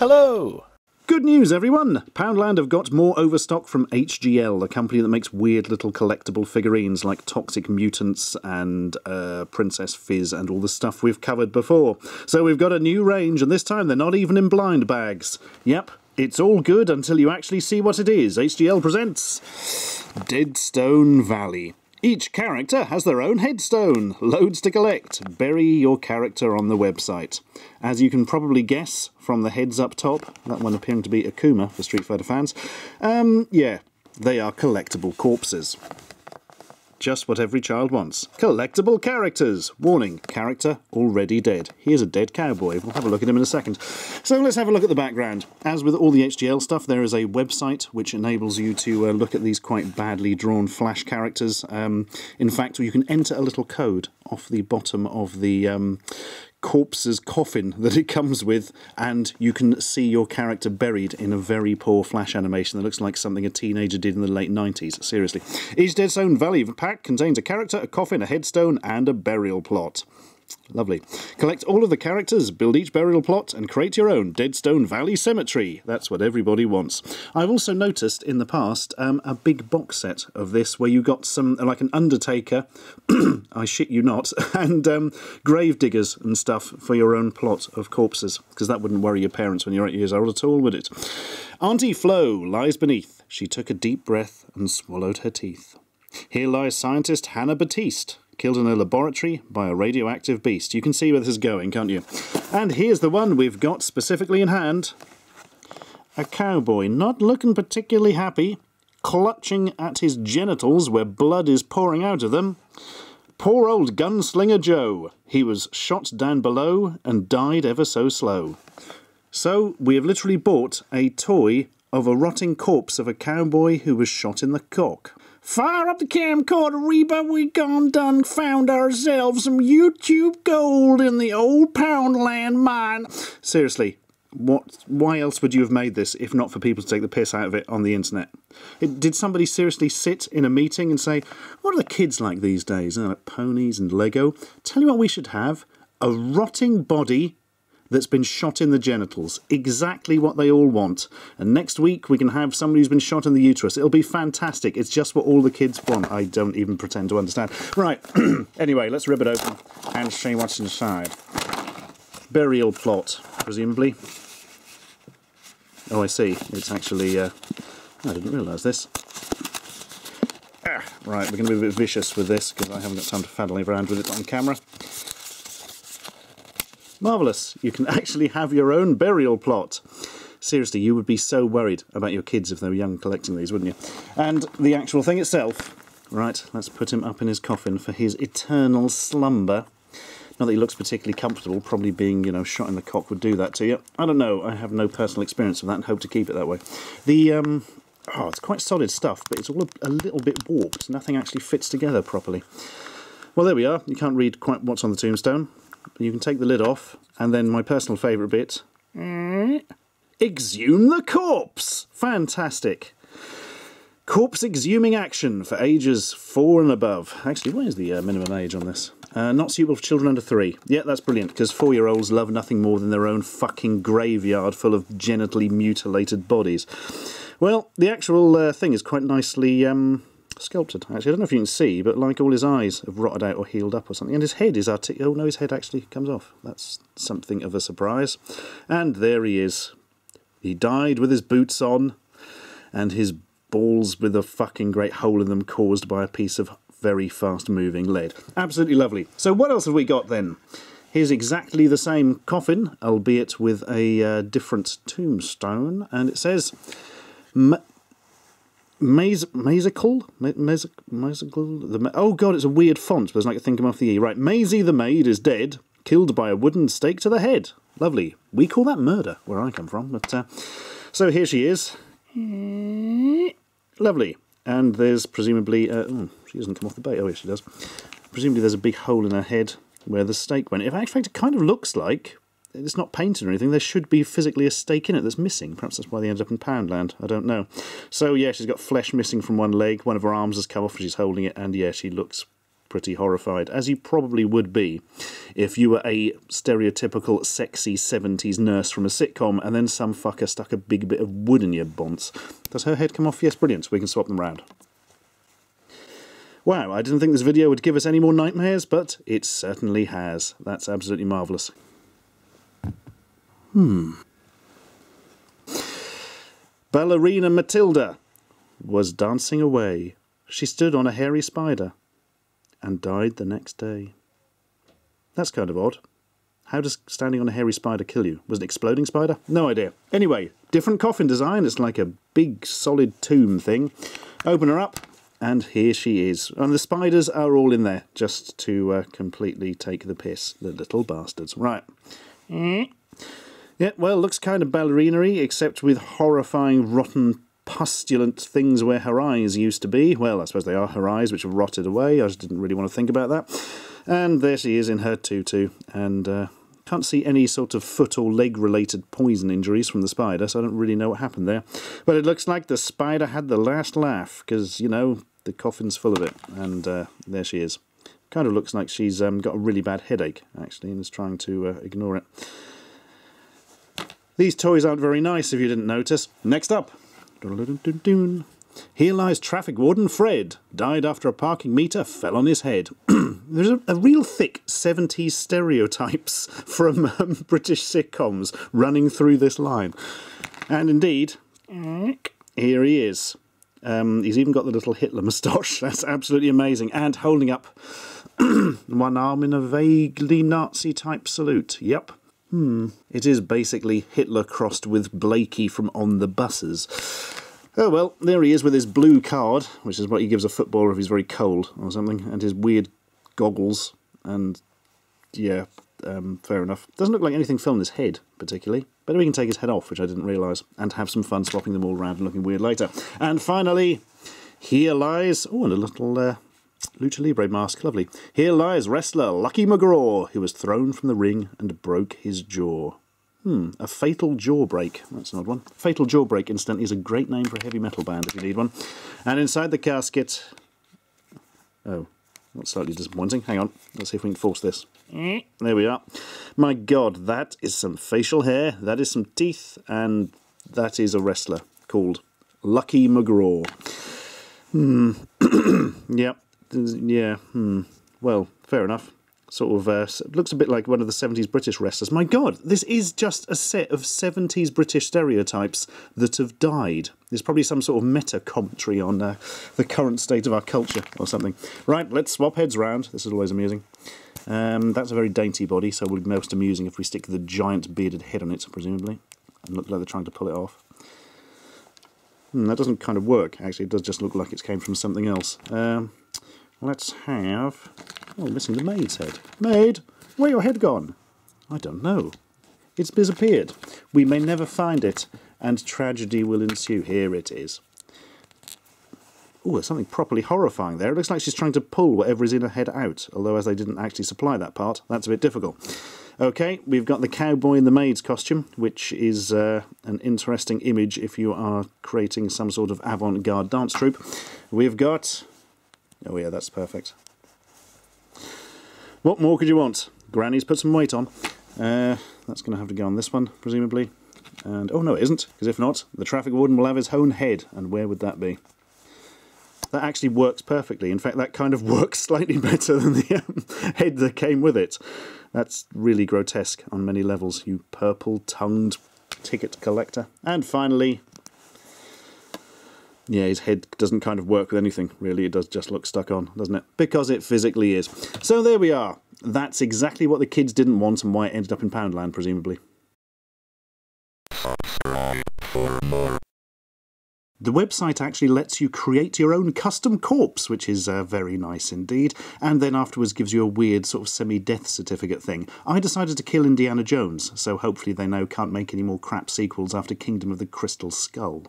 Hello! Good news, everyone! Poundland have got more overstock from HGL, a company that makes weird little collectible figurines like Toxic Mutants and uh, Princess Fizz and all the stuff we've covered before. So we've got a new range, and this time they're not even in blind bags. Yep, it's all good until you actually see what it is. HGL presents Deadstone Valley. Each character has their own headstone. Loads to collect. Bury your character on the website. As you can probably guess from the heads up top, that one appearing to be Akuma for Street Fighter fans, um, yeah, they are collectible corpses. Just what every child wants. Collectible characters. Warning, character already dead. Here's a dead cowboy. We'll have a look at him in a second. So let's have a look at the background. As with all the HGL stuff, there is a website which enables you to uh, look at these quite badly drawn flash characters. Um, in fact, you can enter a little code off the bottom of the um, corpse's coffin that it comes with, and you can see your character buried in a very poor flash animation that looks like something a teenager did in the late 90s. Seriously. Each Deadstone Valley pack contains a character, a coffin, a headstone, and a burial plot. Lovely. Collect all of the characters, build each burial plot, and create your own Deadstone Valley Cemetery. That's what everybody wants. I've also noticed in the past um, a big box set of this where you got some, like an Undertaker, I shit you not, and um, grave diggers and stuff for your own plot of corpses, because that wouldn't worry your parents when you're eight years old at all, would it? Auntie Flo lies beneath. She took a deep breath and swallowed her teeth. Here lies scientist Hannah Batiste killed in a laboratory by a radioactive beast. You can see where this is going, can't you? And here's the one we've got specifically in hand. A cowboy, not looking particularly happy, clutching at his genitals where blood is pouring out of them. Poor old Gunslinger Joe. He was shot down below and died ever so slow. So, we have literally bought a toy of a rotting corpse of a cowboy who was shot in the cock. Fire up the camcorder, Reba. We gone done found ourselves some YouTube gold in the old Poundland mine. Seriously, what? Why else would you have made this if not for people to take the piss out of it on the internet? It, did somebody seriously sit in a meeting and say, "What are the kids like these days? Oh, like ponies and Lego." Tell you what, we should have a rotting body that's been shot in the genitals. Exactly what they all want. And next week we can have somebody who's been shot in the uterus. It'll be fantastic. It's just what all the kids want. I don't even pretend to understand. Right, anyway, let's rip it open and see what's inside. Burial plot, presumably. Oh, I see. It's actually... Uh, I didn't realise this. Ah, right, we're going to be a bit vicious with this because I haven't got time to faddle around with it on camera. Marvellous. You can actually have your own burial plot. Seriously, you would be so worried about your kids if they were young collecting these, wouldn't you? And the actual thing itself. Right, let's put him up in his coffin for his eternal slumber. Not that he looks particularly comfortable, probably being, you know, shot in the cock would do that to you. I don't know, I have no personal experience of that and hope to keep it that way. The, um, oh, it's quite solid stuff, but it's all a, a little bit warped. Nothing actually fits together properly. Well, there we are. You can't read quite what's on the tombstone. You can take the lid off, and then my personal favourite bit, exhume the corpse! Fantastic. Corpse exhuming action for ages four and above. Actually, what is the uh, minimum age on this? Uh, not suitable for children under three. Yeah, that's brilliant, because four-year-olds love nothing more than their own fucking graveyard full of genitally mutilated bodies. Well, the actual uh, thing is quite nicely um, sculpted. Actually, I don't know if you can see, but like all his eyes have rotted out or healed up or something. And his head is artic- Oh no, his head actually comes off. That's something of a surprise. And there he is. He died with his boots on, and his balls with a fucking great hole in them caused by a piece of very fast moving lead. Absolutely lovely. So what else have we got then? Here's exactly the same coffin, albeit with a uh, different tombstone, and it says Maze, Mazical? Mazical? The, oh god, it's a weird font, but it's like a thing come off the E. Right, Maisie the maid is dead, killed by a wooden stake to the head. Lovely. We call that murder, where I come from. But uh, So here she is. Lovely. And there's presumably... Uh, oh, she doesn't come off the bait. Oh, yes, she does. Presumably there's a big hole in her head where the stake went. In fact, it kind of looks like it's not painted or anything. There should be physically a stake in it that's missing. Perhaps that's why they ended up in Poundland. I don't know. So, yeah, she's got flesh missing from one leg. One of her arms has come off and she's holding it. And, yeah, she looks pretty horrified, as you probably would be if you were a stereotypical sexy 70s nurse from a sitcom and then some fucker stuck a big bit of wood in your bonce. Does her head come off? Yes, brilliant. We can swap them round. Wow, I didn't think this video would give us any more nightmares, but it certainly has. That's absolutely marvellous. Hmm. Ballerina Matilda was dancing away. She stood on a hairy spider and died the next day. That's kind of odd. How does standing on a hairy spider kill you? Was it an exploding spider? No idea. Anyway, different coffin design. It's like a big solid tomb thing. Open her up, and here she is. And the spiders are all in there just to uh, completely take the piss. The little bastards. Right. Yeah, well, looks kind of ballerina except with horrifying, rotten pustulant things where her eyes used to be. Well, I suppose they are her eyes, which have rotted away. I just didn't really want to think about that. And there she is in her tutu, and uh, can't see any sort of foot or leg related poison injuries from the spider, so I don't really know what happened there. But it looks like the spider had the last laugh, because, you know, the coffin's full of it, and uh, there she is. Kind of looks like she's um, got a really bad headache, actually, and is trying to uh, ignore it. These toys aren't very nice if you didn't notice. Next up, here lies traffic warden Fred, died after a parking meter fell on his head. There's a, a, real thick 70s stereotypes from um, British sitcoms running through this line. And indeed, here he is. Um, he's even got the little Hitler moustache. That's absolutely amazing. And holding up one arm in a vaguely Nazi type salute. Yep. Hmm. It is basically Hitler crossed with Blakey from On the Buses. Oh well, there he is with his blue card, which is what he gives a footballer if he's very cold or something, and his weird goggles, and yeah, um, fair enough. Doesn't look like anything filmed his head, particularly. Better we can take his head off, which I didn't realise, and have some fun swapping them all around and looking weird later. And finally, here lies... Oh, and a little uh, Lucha Libre mask, lovely. Here lies wrestler Lucky McGraw, who was thrown from the ring and broke his jaw. Hmm, a fatal jaw break. That's an odd one. Fatal jaw break, incidentally, is a great name for a heavy metal band if you need one. And inside the casket... Oh, that's slightly disappointing. Hang on, let's see if we can force this. There we are. My god, that is some facial hair, that is some teeth, and that is a wrestler called Lucky McGraw. Hmm. yep yeah, hmm. well, fair enough. Sort of uh, looks a bit like one of the 70s British wrestlers. My God, this is just a set of 70s British stereotypes that have died. There's probably some sort of meta commentary on uh, the current state of our culture or something. Right, let's swap heads round. This is always amusing. Um, that's a very dainty body, so it would be most amusing if we stick the giant bearded head on it, presumably. And look like they're trying to pull it off. Hmm, that doesn't kind of work, actually. It does just look like it came from something else. Um, Let's have... Oh, missing the maid's head. Maid, where your head gone? I don't know. It's disappeared. We may never find it, and tragedy will ensue. Here it is. Oh, there's something properly horrifying there. It looks like she's trying to pull whatever is in her head out, although as they didn't actually supply that part, that's a bit difficult. Okay, we've got the cowboy in the maid's costume, which is uh, an interesting image if you are creating some sort of avant-garde dance troupe. We've got Oh yeah, that's perfect. What more could you want? Granny's put some weight on. Uh, that's going to have to go on this one, presumably. And oh no, it isn't, because if not, the traffic warden will have his own head, and where would that be? That actually works perfectly. In fact, that kind of works slightly better than the um, head that came with it. That's really grotesque on many levels, you purple-tongued ticket collector. And finally, yeah, his head doesn't kind of work with anything, really. It does just look stuck on, doesn't it? Because it physically is. So there we are. That's exactly what the kids didn't want and why it ended up in Poundland, presumably. The website actually lets you create your own custom corpse, which is uh, very nice indeed, and then afterwards gives you a weird sort of semi-death certificate thing. I decided to kill Indiana Jones, so hopefully they now can't make any more crap sequels after Kingdom of the Crystal Skull.